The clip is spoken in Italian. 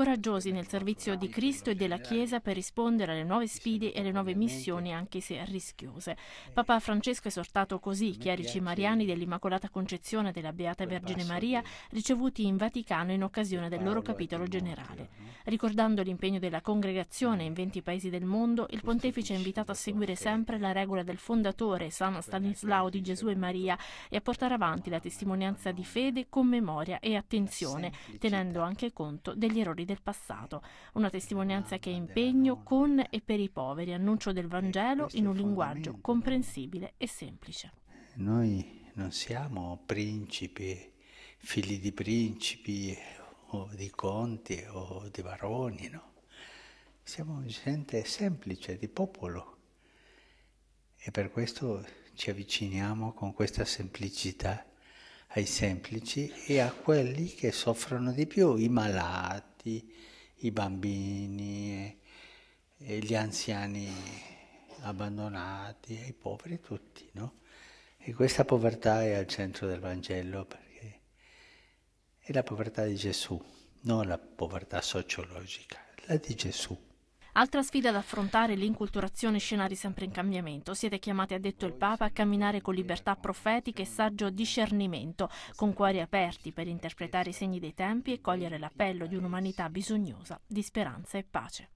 coraggiosi nel servizio di Cristo e della Chiesa per rispondere alle nuove sfide e alle nuove missioni, anche se rischiose. Papa Francesco ha esortato così i chierici mariani dell'Immacolata Concezione della Beata Vergine Maria ricevuti in Vaticano in occasione del loro capitolo generale. Ricordando l'impegno della congregazione in 20 paesi del mondo, il pontefice ha invitato a seguire sempre la regola del fondatore San Stanislao di Gesù e Maria e a portare avanti la testimonianza di fede con memoria e attenzione, tenendo anche conto degli errori del passato. Una testimonianza che è impegno con e per i poveri, annuncio del Vangelo in un linguaggio comprensibile e semplice. Noi non siamo principi, figli di principi o di conti o di baroni, no? Siamo gente semplice, di popolo e per questo ci avviciniamo con questa semplicità ai semplici e a quelli che soffrono di più, i malati, i bambini, e gli anziani abbandonati, i poveri tutti, no? E questa povertà è al centro del Vangelo perché è la povertà di Gesù, non la povertà sociologica, la di Gesù. Altra sfida da affrontare è l'inculturazione scenari sempre in cambiamento. Siete chiamati, ha detto il Papa, a camminare con libertà profetica e saggio discernimento, con cuori aperti per interpretare i segni dei tempi e cogliere l'appello di un'umanità bisognosa di speranza e pace.